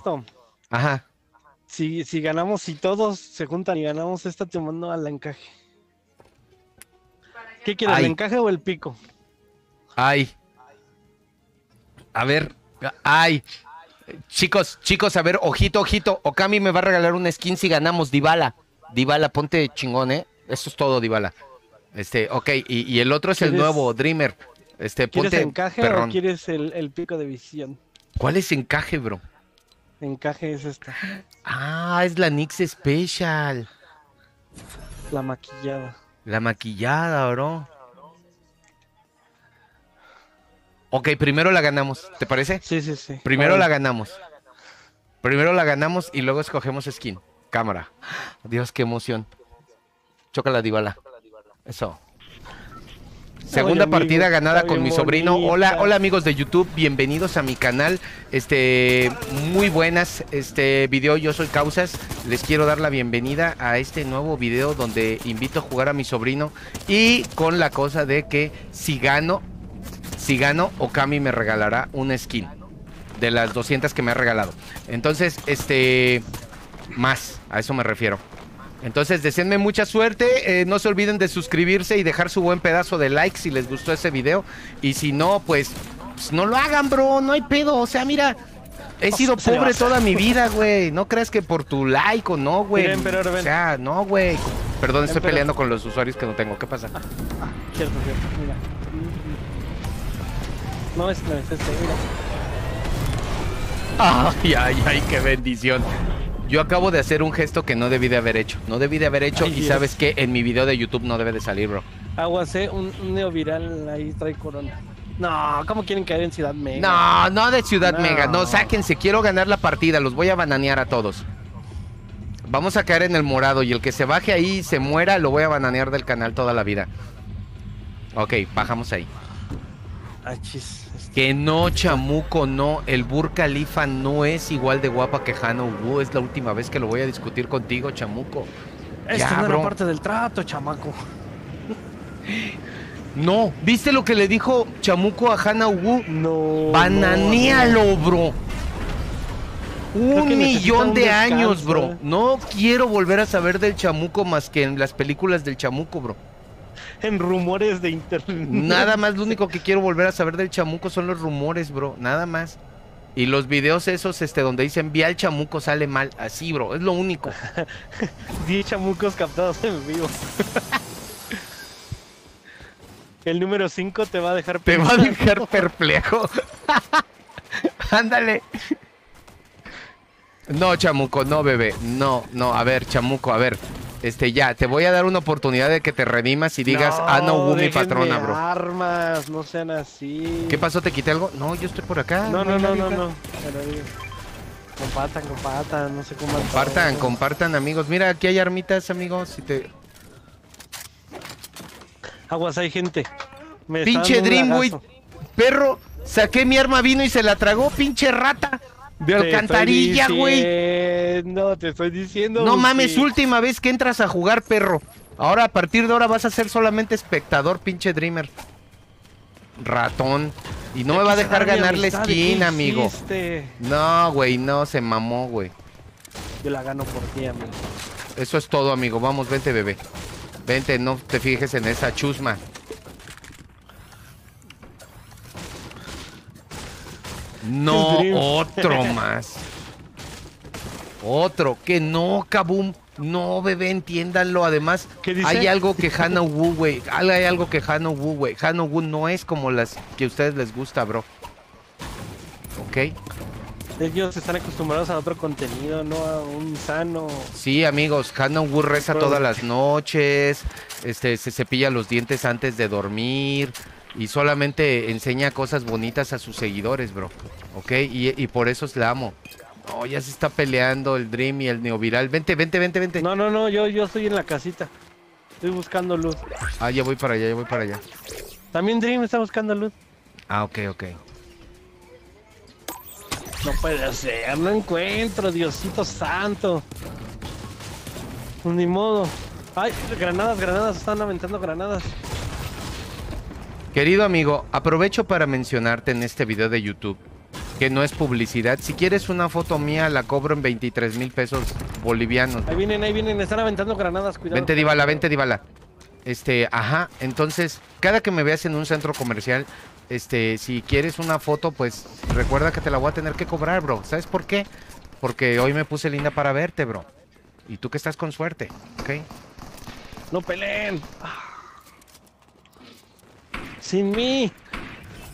esto. Ajá. Si, si ganamos, si todos se juntan y ganamos esta, te mando al encaje. ¿Qué quieres, Ay. el encaje o el pico? Ay. A ver. Ay. Chicos, chicos, a ver, ojito, ojito. Okami me va a regalar una skin si ganamos. Dybala. Dybala, ponte chingón, ¿eh? Eso es todo, Dybala. Este, ok, y, y el otro es el ¿Quieres- nuevo, Dreamer. Este, ¿Quieres ponte encaje perrón. o quieres el, el pico de visión? ¿Cuál es encaje, bro? Encaje es esta, Ah, es la Nix Special. la maquillada. La maquillada, bro. Ok, primero la ganamos, ¿te parece? Sí, sí, sí. Primero la ganamos. Primero la ganamos y luego escogemos skin. Cámara. Dios, qué emoción. Choca la. Eso. Segunda partida ganada con mi sobrino. Hola, hola amigos de YouTube, bienvenidos a mi canal. Este, muy buenas este video, yo soy Causas. Les quiero dar la bienvenida a este nuevo video donde invito a jugar a mi sobrino y con la cosa de que si gano, si gano, Okami me regalará una skin de las 200 que me ha regalado. Entonces, este, más, a eso me refiero. Entonces, deseenme mucha suerte. eh, no se olviden de suscribirse y dejar su buen pedazo de like si les gustó ese video. Y si no, pues, pues, no lo hagan, bro. No hay pedo. O sea, mira, he sido pobre toda mi vida, güey. No crees que por tu like o no, güey. O sea, no, güey. Perdón, estoy peleando con los usuarios que no tengo. ¿Qué pasa? Cierto, cierto, mira. No, es, no, es este, mira. Ay, ay, ay, qué bendición. Yo acabo de hacer un gesto que no debí de haber hecho. No debí de haber hecho. Ay, y Dios. sabes que en mi video de YouTube no debe de salir, bro. Aguas, eh, un, un neoviral ahí trae corona. No, ¿cómo quieren caer en Ciudad Mega? No, no de Ciudad No. Mega. No, sáquense. Quiero ganar la partida. Los voy a bananear a todos. Vamos a caer en el morado. Y el que se baje ahí y se muera, lo voy a bananear del canal toda la vida. Ok, bajamos ahí. Ah, chis. este, Que no, chamuco, no. El Bur Khalifa no es igual de guapa que Hannah Wu. Es la última vez que lo voy a discutir contigo, chamuco. Esto Ya, no bro. era parte del trato, chamaco. No, ¿viste lo que le dijo Chamuco a Hannah Wu? No. Bananealo, bro. Un millón de años, bro. eh. No quiero volver a saber del chamuco más que en las películas del chamuco, bro. En rumores de internet. Nada más, lo único que quiero volver a saber del chamuco son los rumores, bro. Nada más. Y los videos esos, este, donde dicen, vi al chamuco, sale mal. Así, bro. Es lo único. 10 chamucos captados en vivo. El número 5 te va a dejar Te va a dejar perplejo. Ándale. No, chamuco, no, bebé. No, no, a ver, chamuco, a ver. Este, ya, te voy a dar una oportunidad de que te redimas y digas, ah, no, hubo mi patrona, bro. armas, no sean así. ¿Qué pasó? ¿Te quité algo? No, yo estoy por acá. No, no, no, no, no. Digo, Compartan, compartan, no sé cómo. Compartan, compartan, amigos. Mira, aquí hay armitas, amigos. Si te... Aguas, hay gente. Me Pinche lagazo. perro. Saqué mi arma, vino y se la tragó, pinche rata. De alcantarilla, güey. No, te estoy diciendo. No mames, sí. última vez que entras a jugar, perro. Ahora, a partir de ahora vas a ser solamente espectador, pinche Dreamer. Ratón. Y no me va a dejar ganar la amistad, ¿de skin, amigo. hiciste? No, güey, no, se mamó, güey. Yo la gano por ti, amigo. Eso es todo, amigo. Vamos, vente, bebé. Vente, no te fijes en esa chusma. No, otro más. Otro, que no, Kabum. No, bebé, entiéndanlo. Además, ¿Qué dice? hay algo que Hano Wu, güey. Hay algo que Hano Wu, güey. Hano Wu no es como las que a ustedes les gusta, bro. ¿Ok? Ellos están acostumbrados a otro contenido, no a un sano. Sí, amigos, Hanon Wu reza todas las noches, este, se cepilla los dientes antes de dormir y solamente enseña cosas bonitas a sus seguidores, bro. ¿Ok? Y, y por eso la amo. No, ya se está peleando el Dream y el Neoviral. Vente, vente, vente, vente. No, no, no, yo, yo estoy en la casita. Estoy buscando luz. Ah, ya voy para allá, ya voy para allá. También Dream está buscando luz. Ah, ok, ok. No puede ser, no encuentro, Diosito santo. Ni modo. Ay, granadas, granadas, están aventando granadas. Querido amigo, aprovecho para mencionarte en este video de YouTube que no es publicidad. Si quieres una foto mía, la cobro en 23 mil pesos bolivianos. Ahí vienen, ahí vienen, están aventando granadas, cuidado. Vente, Dibala, vente, Dibala. Este, ajá, entonces, cada que me veas en un centro comercial, este, si quieres una foto, pues recuerda que te la voy a tener que cobrar, bro. ¿Sabes por qué? Porque hoy me puse linda para verte, bro. Y tú que estás con suerte, ¿ok? No peleen. Sin mí.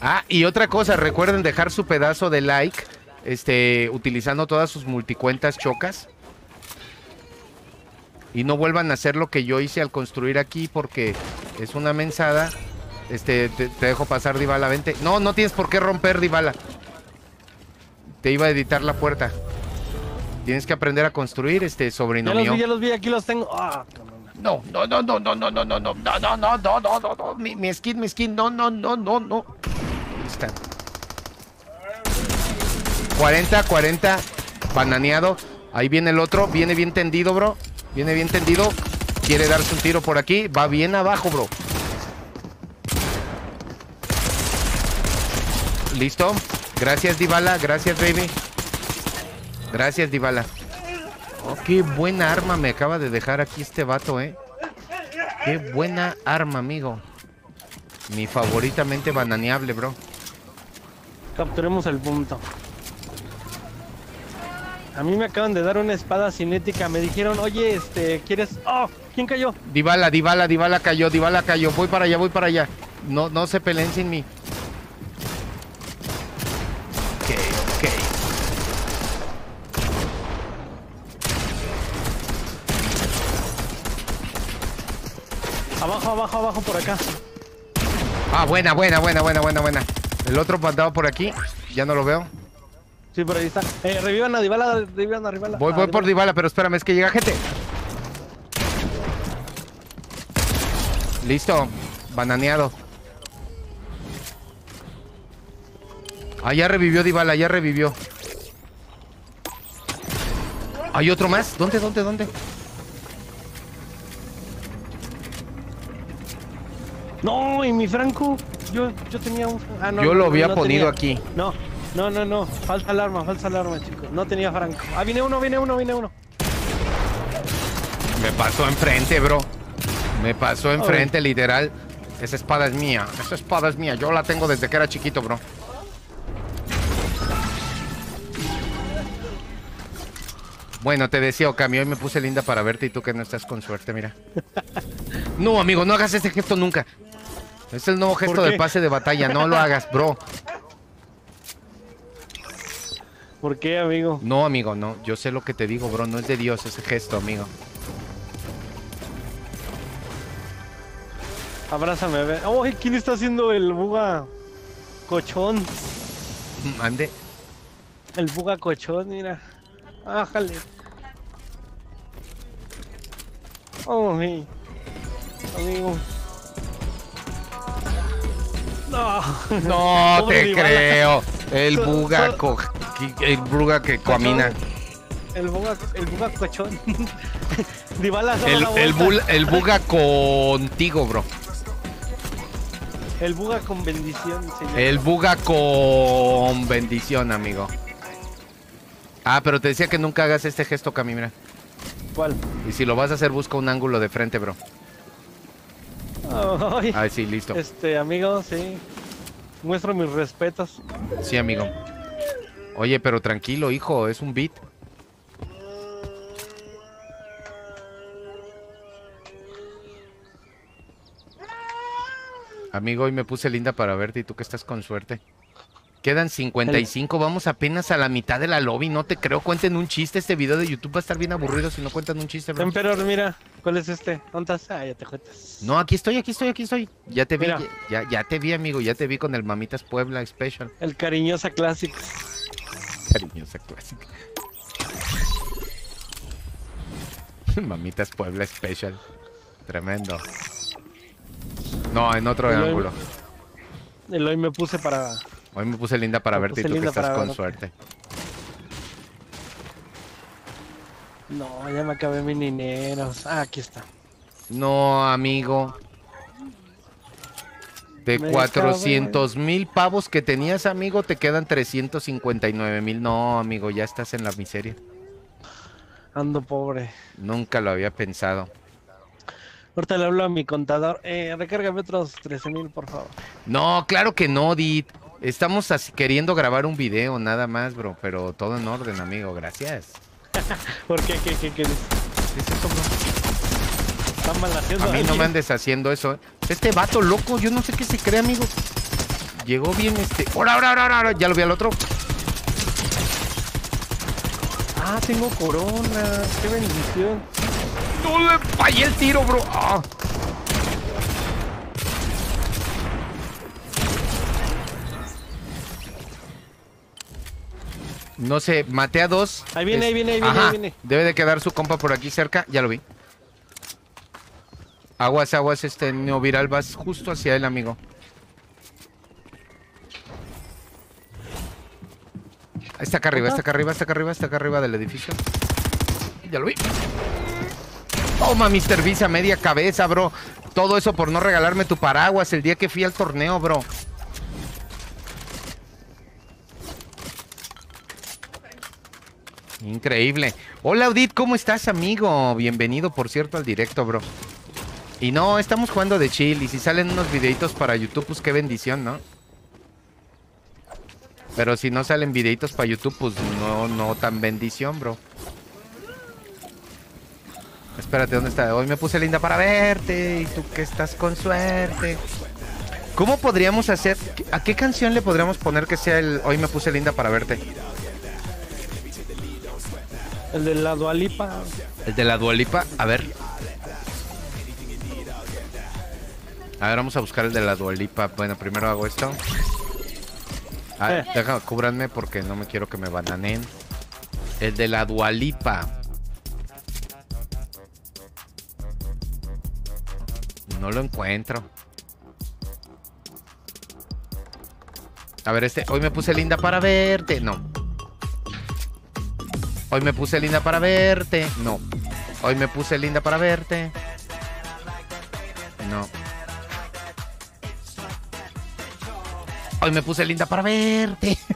Ah, y otra cosa, recuerden dejar su pedazo de like, este, utilizando todas sus multicuentas chocas. Y no vuelvan a hacer lo que yo hice al construir aquí porque es una mensada. Este, te, te dejo pasar, Dibala, vente. No, no tienes por qué romper, Dibala. Te iba a editar la puerta. Tienes que aprender a construir, este, sobrino Ya los mío. vi, ya los vi, aquí los tengo. Ah, cabrón. No, no, no, no, no, no, no, no, no, no, no, no, no, no, no, no, mi, mi skin, mi skin, no, no, no, no, no. Ahí está. 40, 40, bananeado. Ahí viene el otro, viene bien tendido, bro. Viene bien tendido. Quiere darse un tiro por aquí. Va bien abajo, bro. Listo. Gracias, Dibala. Gracias, baby. Gracias, Dibala. Oh, qué buena arma me acaba de dejar aquí este vato, eh. Qué buena arma, amigo. Mi favoritamente bananeable, bro. Capturemos el punto. A mí me acaban de dar una espada cinética. Me dijeron, oye, este, ¿quieres...? ¡Oh! ¿Quién cayó? Dibala, Dibala, Dibala cayó, Dibala cayó. Voy para allá, voy para allá. No, no se peleen sin mí. Ok, ok. Abajo, abajo, abajo, por acá. Ah, buena, buena, buena, buena, buena, buena. El otro mandado por aquí. Ya no lo veo. Sí, por ahí está. Eh, revivan a Dybala, revivan a Dybala. Voy, voy por. Dybala, pero espérame, es que llega gente. Listo. Bananeado. Ah, ya revivió Dybala, ya revivió. ¿Hay otro más? ¿Dónde, dónde, dónde? No, y mi Franco. Yo, yo tenía un. Ah, no, Yo no, lo había no ponido tenía. aquí. No, no, no, no. Falsa alarma, falsa alarma, chicos. No tenía Franco. Ah, viene uno, viene uno, viene uno. Me pasó enfrente, bro. Me pasó enfrente, literal. Esa espada es mía. Esa espada es mía. Yo la tengo desde que era chiquito, bro. Bueno, te decía, Okami, hoy me puse linda para verte y tú que no estás con suerte, mira. No, amigo, no hagas ese gesto nunca. Es el nuevo gesto del pase de batalla. No lo hagas, bro. ¿Por qué, amigo? No, amigo, no. Yo sé lo que te digo, bro. No es de Dios ese gesto, amigo. Abrázame, a ver. Oh, ¿quién está haciendo el buga cochón? Ande. El buga cochón, mira. Ájale. Oh, mi. Amigo. No. Te creo. El buga, co- el buga que camina. El buga, el buga cochón. Dybala El, la el, buga contigo, bro. El buga con bendición, señor. El buga con bendición, amigo. Ah, pero te decía que nunca hagas este gesto, Cami, mira. ¿Cuál? Y si lo vas a hacer, busca un ángulo de frente, bro. Ay, Ah, sí, listo. este, amigo, sí. Muestro mis respetos. Sí, amigo. Oye, pero tranquilo, hijo, es un beat. Amigo, hoy me puse linda para verte y tú que estás con suerte. Quedan 55, vamos apenas a la mitad de la lobby, no te creo. Cuenten un chiste, este video de YouTube va a estar bien aburrido si no cuentan un chiste, bro. Emperor, mira, ¿cuál es este? ¿Dónde estás? Ah, ya te cuentas. No, aquí estoy, aquí estoy, aquí estoy. Ya te vi, ya, ya te vi, amigo, ya te vi con el Mamitas Puebla Special. El cariñosa Classic. Cariñosa clásica. Mamitas Puebla Special. Tremendo. No, en otro El ángulo. El hoy me puse para. Hoy me puse linda para Me verte y tú que estás para con verte. suerte. No, ya me acabé mi dineros. Ah, aquí está. No, amigo. De Me 400 mil pavos que tenías, amigo, te quedan 359 mil. No, amigo, ya estás en la miseria. Ando pobre. Nunca lo había pensado. Ahorita le hablo a mi contador. Eh, recárgame otros 13 mil, por favor. No, claro que no, Dit. Estamos así queriendo grabar un video, nada más, bro. Pero todo en orden, amigo. Gracias. ¿Por qué? ¿Qué, qué, qué? es eso, bro? ¿Están mal haciendo A mí no me andes haciendo eso. ¿eh? Este vato loco, yo no sé qué se cree, amigo. Llegó bien este. ¡Ahora, ahora, ahora, ahora! Ya lo vi al otro. Ah, tengo corona. Qué bendición. No le fallé el tiro, bro. Ah. No sé, maté a dos. Ahí viene, Es- ahí viene, ahí viene, Ajá, ahí viene. Debe de quedar su compa por aquí cerca. Ya lo vi. Aguas, aguas, este neoviral vas justo hacia él, amigo. Está acá arriba, está acá arriba, está acá arriba, está acá arriba del edificio. Ya lo vi. Toma, Mr. Visa, media cabeza, bro. Todo eso por no regalarme tu paraguas el día que fui al torneo, bro. Increíble. Hola, Audit, ¿cómo estás, amigo? Bienvenido, por cierto, al directo, bro. Y no, estamos jugando de chill. Y si salen unos videitos para YouTube, pues qué bendición, ¿no? Pero si no salen videitos para YouTube, pues no, no tan bendición, bro. Espérate, ¿dónde está? Hoy me puse linda para verte y tú que estás con suerte. ¿Cómo podríamos hacer? ¿A qué canción le podríamos poner que sea el Hoy me puse linda para verte? El de la Dualipa. El de la Dualipa, a ver. A ver, vamos a buscar el de la Dualipa. Bueno, primero hago esto. Ah, Eh. deja, cúbranme porque no me quiero que me bananen. El de la Dualipa. No lo encuentro. A ver, este. Hoy me puse linda para verte. No. Hoy me puse linda para verte. No. Hoy me puse linda para verte. No. Hoy me puse linda para verte.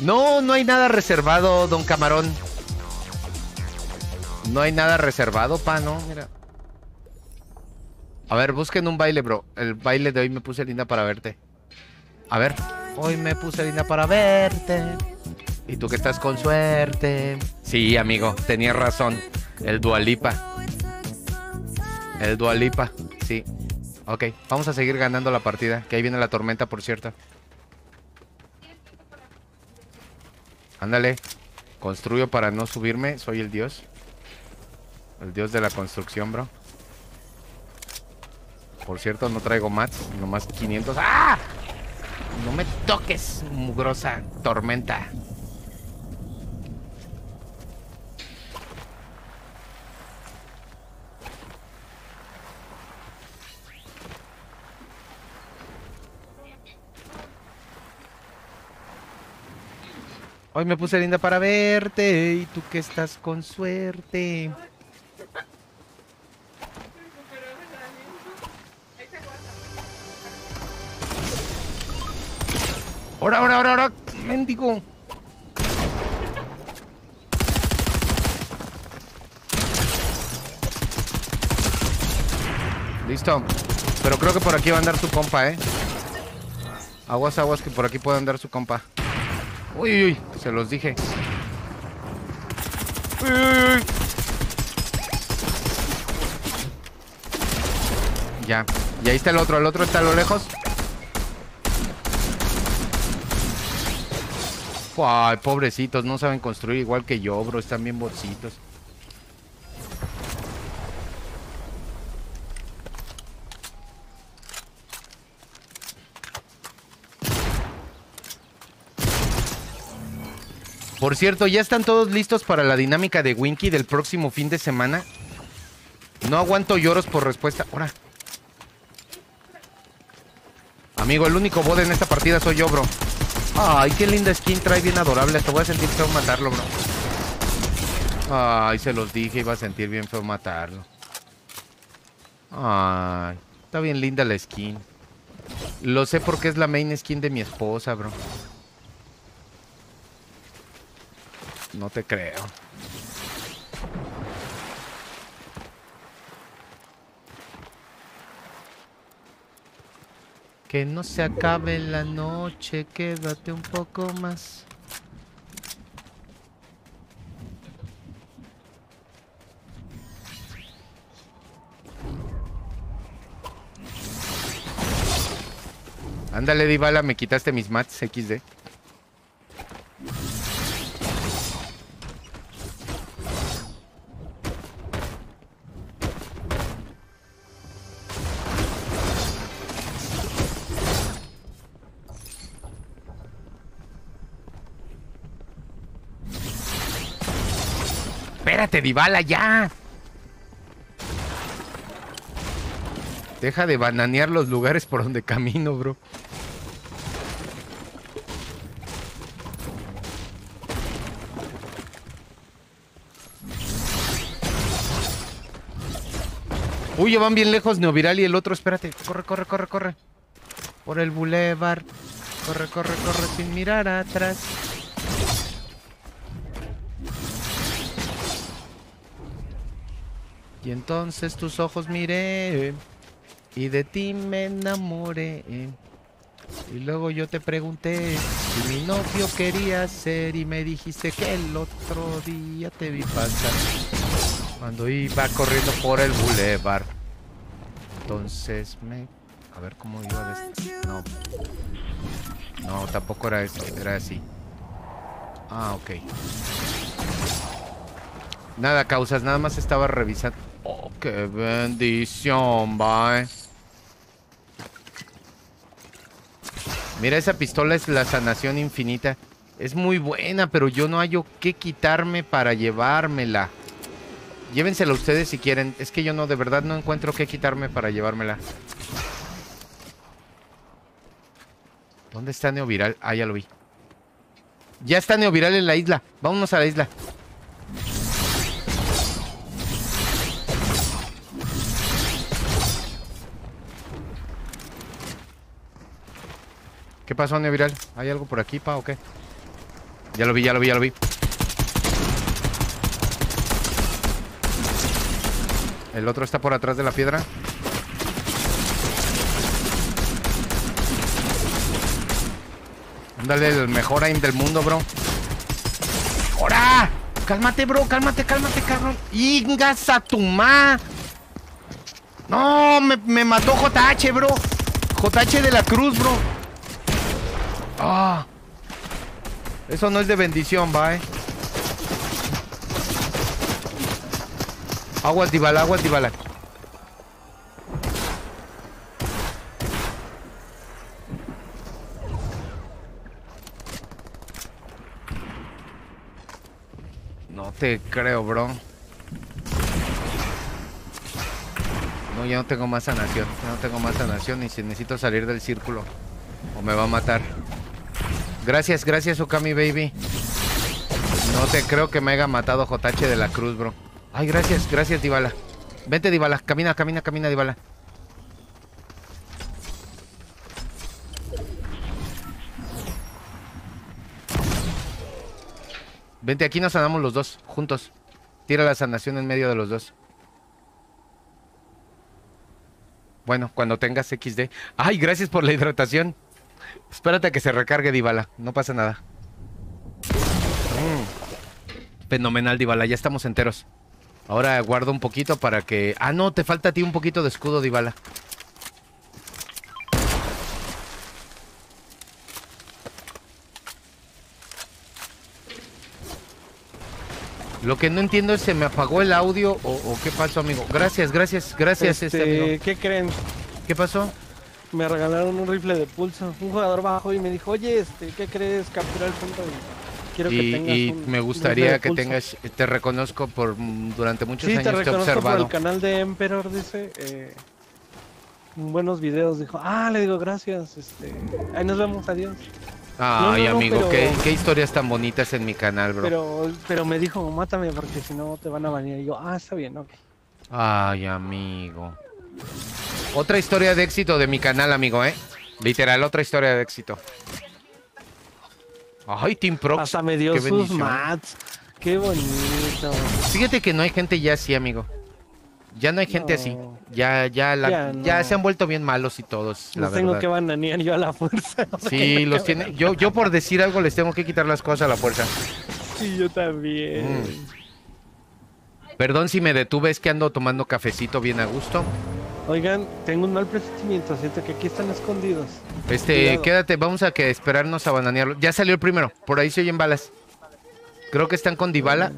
No, no hay nada reservado, don Camarón. No hay nada reservado, pa, no, mira. A ver, busquen un baile, bro. El baile de hoy me puse linda para verte. A ver. Hoy me puse linda para verte. Y tú que estás con suerte. Sí, amigo, tenías razón. El Dualipa. El Dualipa, sí. Ok, vamos a seguir ganando la partida. Que ahí viene la tormenta, por cierto. Ándale. Construyo para no subirme. Soy el dios. El dios de la construcción, bro. Por cierto, no traigo mats. Nomás 500. ¡Ah! No me toques, mugrosa tormenta. Hoy me puse linda para verte y tú que estás con suerte. Ahora, ahora, ahora, ahora, mendigo. Listo. Pero creo que por aquí va a andar su compa, ¿eh? Aguas, aguas, que por aquí puede andar su compa. Uy, uy, uy, se los dije. Uy. Ya. Y ahí está el otro. El otro está a lo lejos. Ay, pobrecitos, no saben construir igual que yo, bro. Están bien bolsitos. Por cierto, ¿ya están todos listos para la dinámica de Winky del próximo fin de semana? No aguanto lloros por respuesta. Ahora. Amigo, el único bode en esta partida soy yo, bro. Ay, qué linda skin trae, bien adorable. Te voy a sentir feo matarlo, bro. Ay, se los dije, iba a sentir bien feo matarlo. Ay, está bien linda la skin. Lo sé porque es la main skin de mi esposa, bro. No te creo. Que no se acabe la noche, quédate un poco más. Ándale, Dybala, me quitaste mis mats XD. Dybala, ya. Deja de bananear los lugares por donde camino, bro. Uy, van bien lejos Neoviral y el otro, espérate. Corre, corre, corre, corre. Por el bulevar. Corre, corre, corre sin mirar atrás. Y entonces tus ojos miré y de ti me enamoré. Y luego yo te pregunté si mi novio quería ser y me dijiste que el otro día te vi pasar cuando iba corriendo por el bulevar. Entonces me... A ver cómo iba de... No. No, tampoco era, eso, era así. Ah, ok. Nada, causas, nada más estaba revisando. Oh, qué bendición, va. Mira, esa pistola es la sanación infinita. Es muy buena, pero yo no hallo qué quitarme para llevármela. Llévensela ustedes si quieren. Es que yo no, de verdad no encuentro qué quitarme para llevármela. ¿Dónde está Neoviral? Ah, ya lo vi. Ya está Neoviral en la isla. Vámonos a la isla. ¿Qué pasó, Neoviral? ¿Hay algo por aquí, pa, o qué? Ya lo vi, ya lo vi, ya lo vi. El otro está por atrás de la piedra. Ándale, el mejor aim del mundo, bro. ¡Hora! Cálmate, bro, cálmate, cálmate, cabrón. ¡Ingas a tu ma! No, me, me mató JH, bro. JH de la Cruz, bro. Ah. Eso no es de bendición, va, eh. Aguas Dybala, aguas Dybala. No te creo, bro. No, ya no tengo más sanación. Ya no tengo más sanación y si necesito salir del círculo. O me va a matar. Gracias, gracias, Okami Baby. No te creo que me haya matado JH de la Cruz, bro. Ay, gracias, gracias, Dybala. Vente, Dybala. Camina, camina, camina, Dybala. Vente, aquí nos sanamos los dos, juntos. Tira la sanación en medio de los dos. Bueno, cuando tengas XD. Ay, gracias por la hidratación. Espérate a que se recargue Dybala. No pasa nada. Mm. Fenomenal, Dybala. Ya estamos enteros. Ahora guardo un poquito para que... Ah, no, te falta a ti un poquito de escudo, Dybala. Lo que no entiendo es se me apagó el audio o, o qué pasó, amigo. Gracias, gracias, gracias, este, Este, amigo. ¿Qué creen? ¿Qué pasó? Me regalaron un rifle de pulso. Un jugador bajo y me dijo, oye, este, ¿qué crees? Capturar el punto y quiero que tengas y un me gustaría que pulso". tengas, te reconozco por durante muchos Sí, te años te he reconozco por observado. el canal de Emperor, dice. Eh, buenos videos. Dijo, ah, le digo, gracias. Este, ahí nos vemos, adiós. Ay, No, no, no, amigo, pero- qué, qué historias tan bonitas en mi canal, bro. Pero, pero me dijo, mátame porque si no te van a banear. Y yo, ah, está bien, ok. Ay, amigo. Otra historia de éxito de mi canal, amigo, ¿eh? Literal, otra historia de éxito. Ay, Team Prox. Hasta me dio qué sus bendición. mats. Qué bonito. Fíjate que no hay gente ya así, amigo. Ya no hay gente así. Ya, ya, la- Ya se han vuelto bien malos y todos, la Los tengo verdad. que bananear yo a la fuerza. Sí, los tiene. Yo, yo por decir algo les tengo que quitar las cosas a la fuerza. Sí, yo también. Mm. Perdón si me detuve, es que ando tomando cafecito bien a gusto. Oigan, tengo un mal presentimiento. Siento que aquí están escondidos. Este, Cuidado. quédate, vamos a que esperarnos a bananearlo. Ya salió el primero, por ahí se oyen balas. Creo que están con Dybala.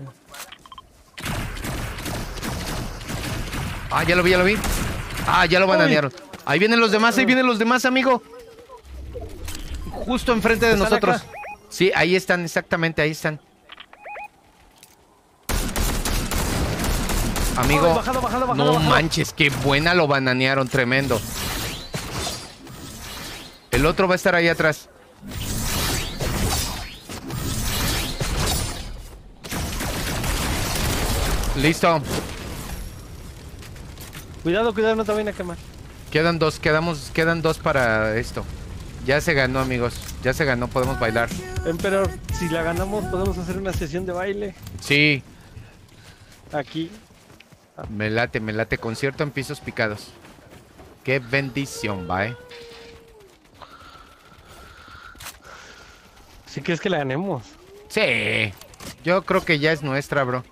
Ah, ya lo vi, ya lo vi. Ah, ya lo bananearon. Ahí vienen los demás, ahí vienen los demás, amigo. Justo enfrente de ¿Están nosotros. acá? Sí, ahí están, exactamente, ahí están. Amigo, Ay, bajado, bajado, bajado, no manches, qué buena lo bananearon, tremendo. El otro va a estar ahí atrás. Listo. Cuidado, cuidado, no te vayan a quemar. Quedan dos, quedamos, quedan dos para esto. Ya se ganó, amigos. Ya se ganó, podemos bailar. Emperor, si la ganamos, podemos hacer una sesión de baile Sí, aquí. Me late, me late. Concierto en pisos picados. Qué bendición, va, eh. Si quieres que la ganemos. Sí. Yo creo que ya es nuestra, bro.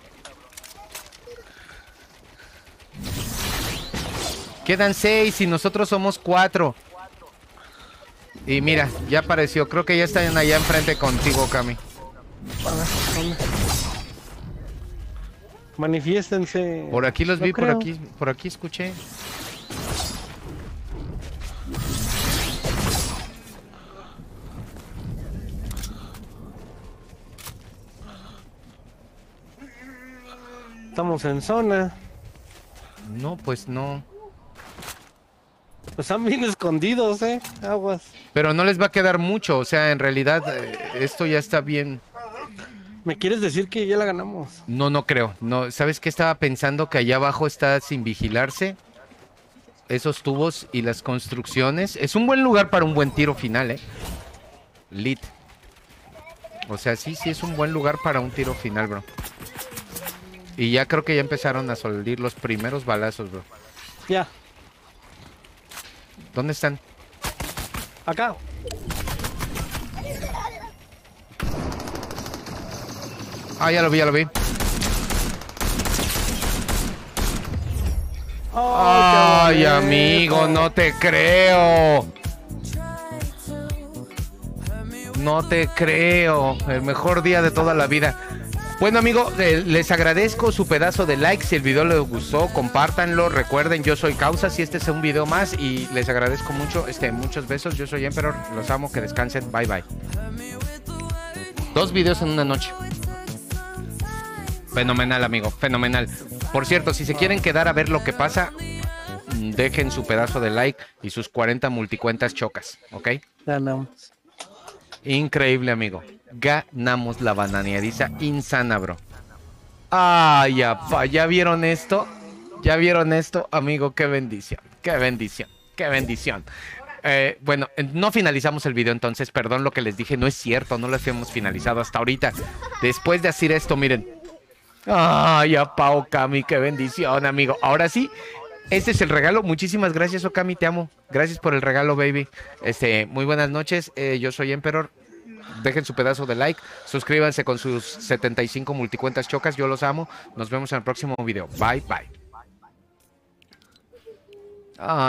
Quedan seis y nosotros somos cuatro. Y mira, ya apareció. Creo que ya están allá enfrente contigo, Cami. Manifiéstense. Por aquí los No vi, por aquí, por aquí escuché. Estamos en zona. No, pues no. Pues están bien escondidos, eh. Aguas. Pero no les va a quedar mucho. O sea, en realidad eh, esto ya está bien. ¿Me quieres decir que ya la ganamos? No, no creo. No, ¿sabes qué estaba pensando? Que allá abajo está sin vigilarse. Esos tubos y las construcciones. Es un buen lugar para un buen tiro final, ¿eh? Lit. O sea, sí, sí es un buen lugar para un tiro final, bro. Y ya creo que ya empezaron a salir los primeros balazos, bro. Ya, ¿Dónde están? acá. Ah, ya lo vi, ya lo vi. Ay, amigo, no te creo. No te creo. El mejor día de toda la vida. Bueno, amigo, eh, les agradezco su pedazo de like. Si el video les gustó, compártanlo. Recuerden, yo soy Causas y este es un video más. Y les agradezco mucho. Este, muchos besos. Yo soy Emperor. Los amo. Que descansen. Bye, bye. Dos videos en una noche. Fenomenal, amigo, fenomenal. Por cierto, si se quieren quedar a ver lo que pasa, dejen su pedazo de like y sus 40 multicuentas chocas, ¿ok? Ganamos. Increíble, amigo. Ganamos la bananeadiza insana, bro. Ay, apa, ¿ya vieron esto? ¿Ya vieron esto? Amigo, qué bendición, qué bendición, qué bendición. Eh, bueno, no finalizamos el video entonces, perdón lo que les dije, no es cierto, no lo hemos finalizado hasta ahorita. Después de hacer esto, miren. Ay, apa, Okami, qué bendición, amigo. Ahora sí, este es el regalo. Muchísimas gracias, Okami, te amo. Gracias por el regalo, baby. Este, muy buenas noches. eh, yo soy Emperor. Dejen su pedazo de like. Suscríbanse con sus 75 multicuentas chocas. Yo los amo. Nos vemos en el próximo video. Bye, bye. Ay.